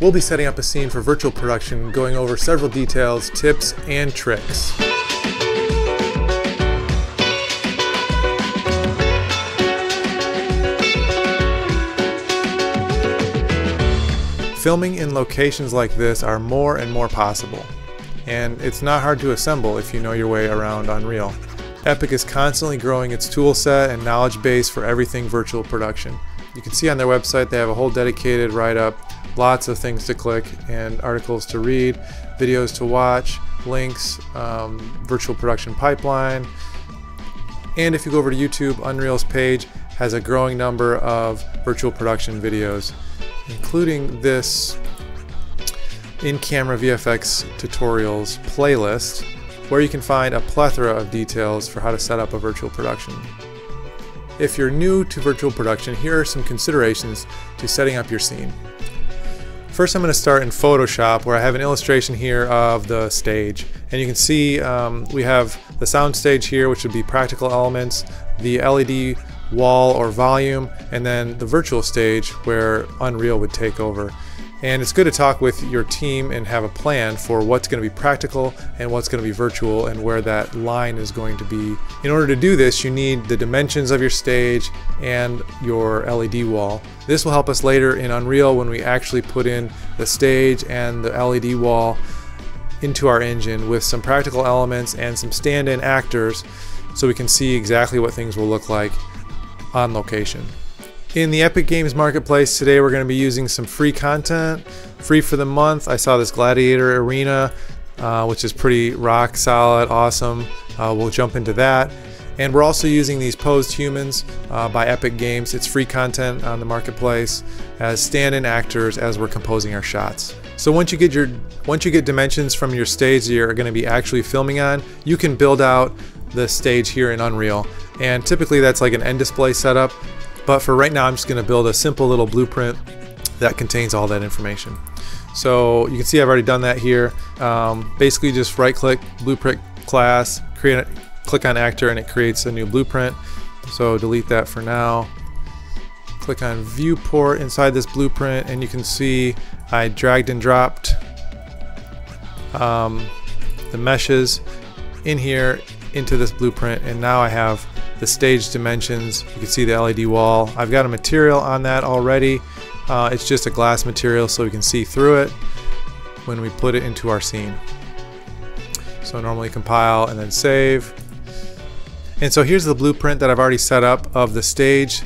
We'll be setting up a scene for virtual production, going over several details, tips, and tricks. Filming in locations like this are more and more possible, and it's not hard to assemble if you know your way around Unreal. Epic is constantly growing its tool set and knowledge base for everything virtual production. You can see on their website they have a whole dedicated write-up, lots of things to click and articles to read, videos to watch, links, um, virtual production pipeline, and if you go over to YouTube, Unreal's page has a growing number of virtual production videos, including this in-camera VFX tutorials playlist where you can find a plethora of details for how to set up a virtual production. If you're new to virtual production, here are some considerations to setting up your scene. First I'm going to start in Photoshop where I have an illustration here of the stage and you can see um, we have the sound stage here which would be practical elements, the LED wall or volume, and then the virtual stage where Unreal would take over. And it's good to talk with your team and have a plan for what's going to be practical and what's going to be virtual and where that line is going to be. In order to do this, you need the dimensions of your stage and your LED wall. This will help us later in Unreal when we actually put in the stage and the LED wall into our engine with some practical elements and some stand-in actors so we can see exactly what things will look like on location. In the Epic Games Marketplace today we're going to be using some free content, free for the month. I saw this Gladiator Arena, uh, which is pretty rock solid, awesome. Uh, we'll jump into that. And we're also using these posed humans uh, by Epic Games. It's free content on the marketplace as stand-in actors as we're composing our shots. So once you get your once you get dimensions from your stage that you're going to be actually filming on, you can build out the stage here in Unreal. And typically that's like an nDisplay setup. But for right now, I'm just going to build a simple little blueprint that contains all that information. So you can see I've already done that here. Um, basically just right click, blueprint class, create click on actor and it creates a new blueprint. So delete that for now. Click on viewport inside this blueprint and you can see I dragged and dropped um, the meshes in here into this blueprint and now I have the stage dimensions. You can see the LED wall. I've got a material on that already. Uh, it's just a glass material so we can see through it when we put it into our scene. So normally compile and then save. And so here's the blueprint that I've already set up of the stage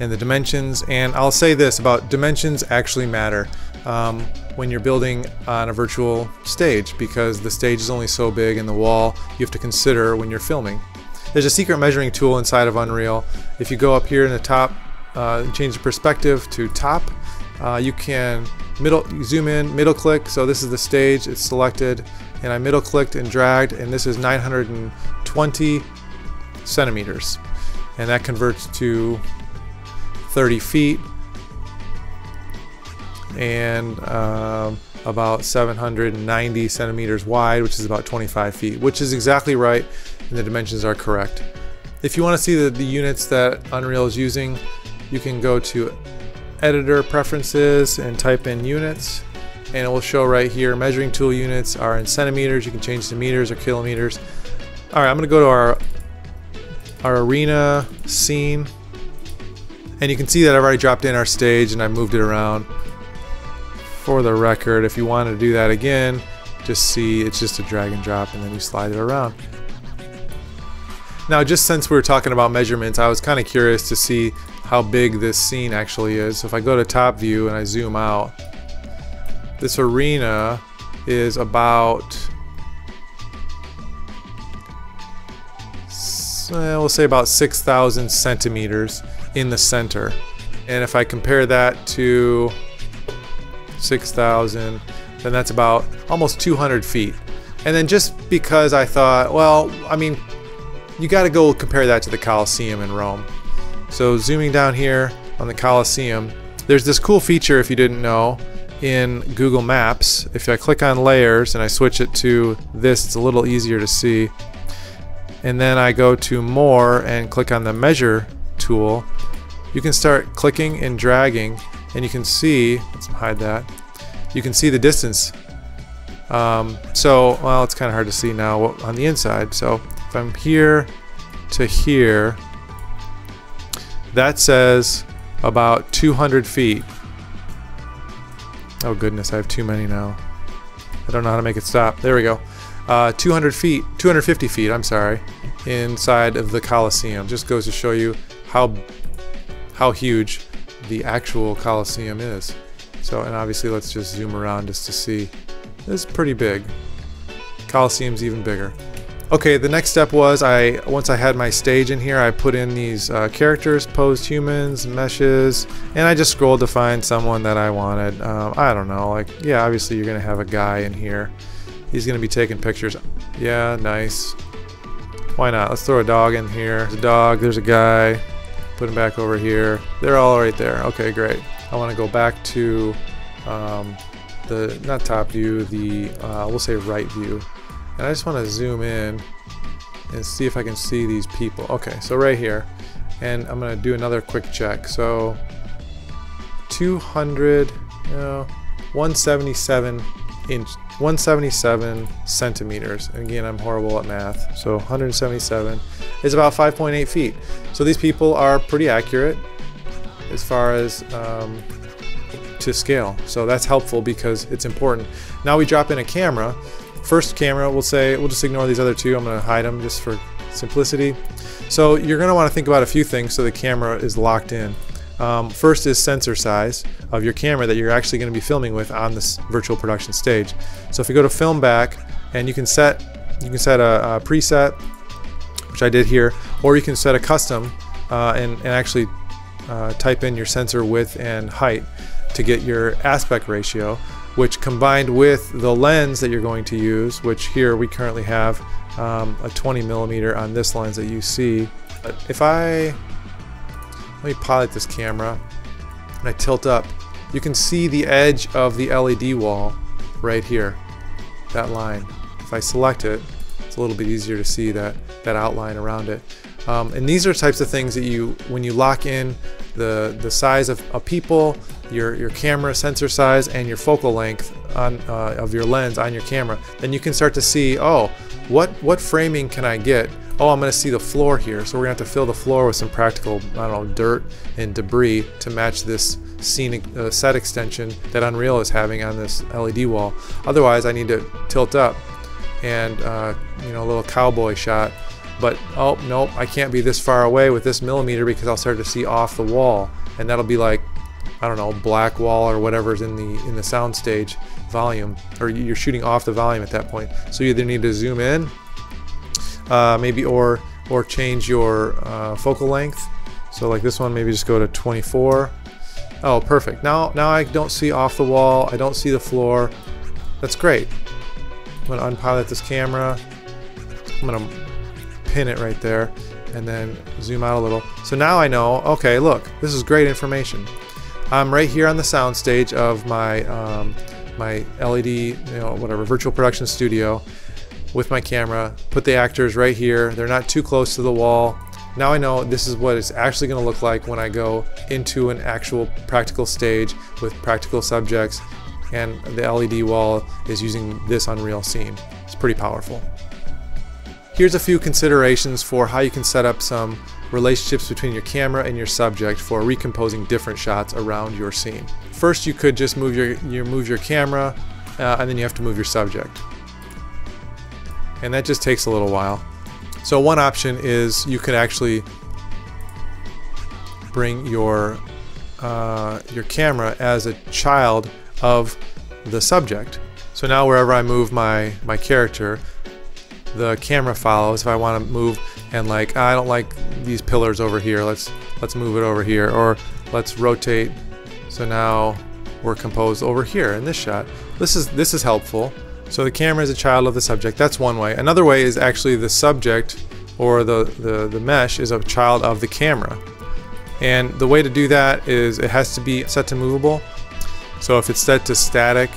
and the dimensions. And I'll say this about dimensions actually matter um, when you're building on a virtual stage because the stage is only so big and the wall you have to consider when you're filming. There's a secret measuring tool inside of Unreal. If you go up here in the top, uh, change the perspective to top, uh, you can middle zoom in, middle click. So this is the stage, it's selected, and I middle clicked and dragged, and this is 920 centimeters, and that converts to 30 feet and uh, about 790 centimeters wide, which is about 25 feet, which is exactly right and the dimensions are correct. If you want to see the, the units that Unreal is using, you can go to editor preferences and type in units and it will show right here measuring tool units are in centimeters you can change to meters or kilometers alright I'm gonna go to our our arena scene and you can see that I've already dropped in our stage and I moved it around for the record if you want to do that again just see it's just a drag and drop and then you slide it around now, just since we were talking about measurements, I was kind of curious to see how big this scene actually is. So if I go to top view and I zoom out, this arena is about, we'll say about 6,000 centimeters in the center. And if I compare that to 6,000, then that's about almost 200 feet. And then just because I thought, well, I mean, you got to go compare that to the Colosseum in Rome. So zooming down here on the Colosseum, there's this cool feature if you didn't know in Google Maps. If I click on layers and I switch it to this, it's a little easier to see. And then I go to more and click on the measure tool. You can start clicking and dragging and you can see, let's hide that. you can see the distance. Um, so, well, it's kind of hard to see now on the inside. So if I'm here to here, that says about 200 feet. Oh goodness, I have too many now. I don't know how to make it stop. There we go. Uh, 200 feet, 250 feet, I'm sorry, inside of the Colosseum. Just goes to show you how how huge the actual Colosseum is. So, and obviously let's just zoom around just to see. It's pretty big. Colosseum's even bigger. Okay, the next step was I once I had my stage in here, I put in these uh, characters, posed humans, meshes, and I just scrolled to find someone that I wanted. Um, I don't know, like yeah, obviously you're gonna have a guy in here. He's gonna be taking pictures. Yeah, nice. Why not? Let's throw a dog in here. There's a dog. There's a guy. Put them back over here. They're all right there. Okay, great. I want to go back to um, the not top view, the uh, we'll say right view and I just want to zoom in and see if I can see these people. Okay, so right here. And I'm going to do another quick check. So 200, you know, 177 inch, 177 centimeters. And again, I'm horrible at math. So 177 is about 5.8 feet. So these people are pretty accurate as far as um, to scale. So that's helpful because it's important. Now we drop in a camera First camera, we'll say, we'll just ignore these other two. I'm going to hide them just for simplicity. So you're going to want to think about a few things so the camera is locked in. Um, first is sensor size of your camera that you're actually going to be filming with on this virtual production stage. So if you go to film back and you can set you can set a, a preset, which I did here, or you can set a custom uh, and, and actually uh, type in your sensor width and height to get your aspect ratio which combined with the lens that you're going to use, which here we currently have um, a 20 millimeter on this lens that you see. But if I, let me pilot this camera and I tilt up, you can see the edge of the LED wall right here, that line. If I select it, it's a little bit easier to see that, that outline around it. Um, and these are types of things that you, when you lock in the, the size of, a people, your, your camera sensor size, and your focal length on, uh, of your lens on your camera, then you can start to see, oh, what, what framing can I get? Oh, I'm going to see the floor here, so we're going to have to fill the floor with some practical, I don't know, dirt and debris to match this scenic uh, set extension that Unreal is having on this LED wall. Otherwise, I need to tilt up and, uh, you know, a little cowboy shot but oh nope I can't be this far away with this millimeter because I'll start to see off the wall. And that'll be like I don't know black wall or whatever's in the in the soundstage volume or you're shooting off the volume at that point. So you either need to zoom in uh, maybe or or change your uh, focal length. So like this one maybe just go to 24 oh perfect. Now now I don't see off the wall. I don't see the floor. That's great. I'm gonna unpilot this camera. I'm gonna pin it right there and then zoom out a little. So now I know, okay, look, this is great information. I'm right here on the sound stage of my um, my LED, you know, whatever, virtual production studio with my camera. Put the actors right here. They're not too close to the wall. Now I know this is what it's actually going to look like when I go into an actual practical stage with practical subjects and the LED wall is using this Unreal scene. It's pretty powerful. Here's a few considerations for how you can set up some relationships between your camera and your subject for recomposing different shots around your scene. First, you could just move your, you move your camera uh, and then you have to move your subject. And that just takes a little while. So one option is you could actually bring your uh, your camera as a child of the subject. So now wherever I move my, my character, the camera follows if I want to move and like ah, I don't like these pillars over here let's let's move it over here or let's rotate so now we're composed over here in this shot. This is this is helpful. So the camera is a child of the subject that's one way. Another way is actually the subject or the the, the mesh is a child of the camera. And the way to do that is it has to be set to movable. So if it's set to static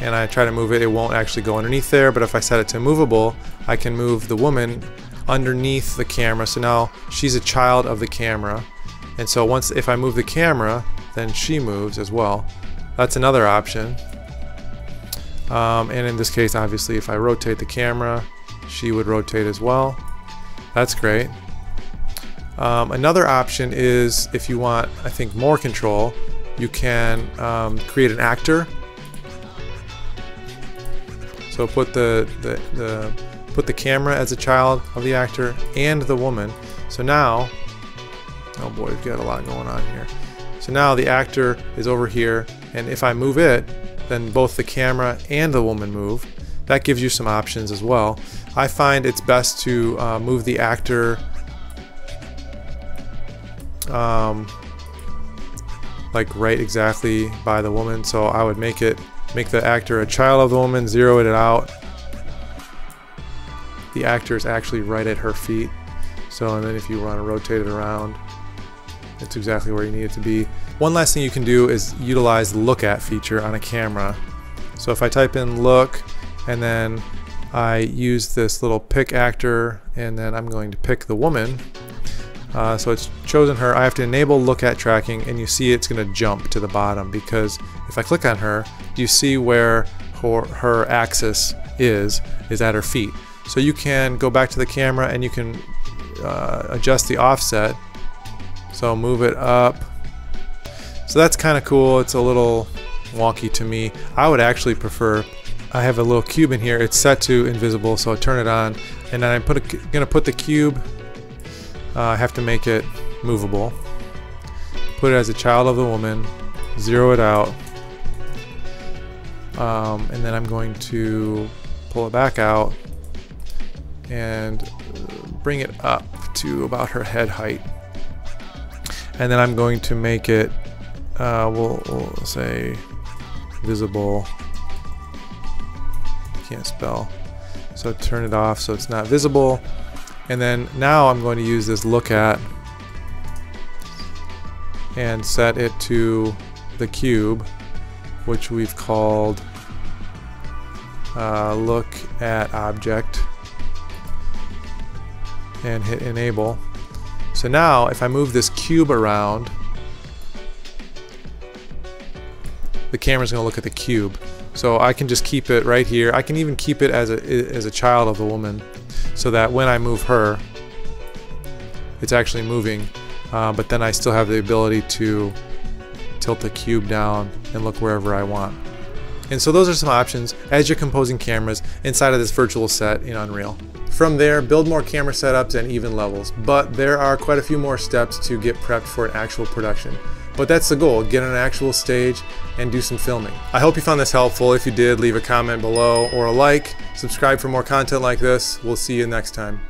and I try to move it, it won't actually go underneath there. But if I set it to movable, I can move the woman underneath the camera. So now she's a child of the camera. And so once, if I move the camera, then she moves as well. That's another option. Um, and in this case, obviously, if I rotate the camera, she would rotate as well. That's great. Um, another option is if you want, I think, more control, you can um, create an actor. So put the, the, the put the camera as a child of the actor and the woman. So now, oh boy, we've got a lot going on here. So now the actor is over here, and if I move it, then both the camera and the woman move. That gives you some options as well. I find it's best to uh, move the actor um, like right exactly by the woman. So I would make it make the actor a child of the woman, zero it out. The actor is actually right at her feet. So and then if you want to rotate it around, it's exactly where you need it to be. One last thing you can do is utilize the look at feature on a camera. So if I type in look and then I use this little pick actor and then I'm going to pick the woman. Uh, so it's chosen her. I have to enable look at tracking and you see it's going to jump to the bottom because if I click on her, you see where her, her axis is, is at her feet. So you can go back to the camera and you can uh, adjust the offset. So move it up so that's kind of cool. It's a little wonky to me. I would actually prefer, I have a little cube in here. It's set to invisible, so I turn it on. And then I'm gonna put the cube, uh, I have to make it movable. Put it as a child of the woman, zero it out. Um, and then I'm going to pull it back out and bring it up to about her head height. And then I'm going to make it uh, we'll, we'll say visible can't spell so turn it off so it's not visible and then now I'm going to use this look at and set it to the cube which we've called uh, look at object and hit enable so now if I move this cube around the camera's going to look at the cube. So I can just keep it right here. I can even keep it as a, as a child of the woman so that when I move her, it's actually moving. Uh, but then I still have the ability to tilt the cube down and look wherever I want. And so those are some options as you're composing cameras inside of this virtual set in Unreal. From there, build more camera setups and even levels, but there are quite a few more steps to get prepped for an actual production. But that's the goal, get on an actual stage and do some filming. I hope you found this helpful. If you did, leave a comment below or a like. Subscribe for more content like this. We'll see you next time.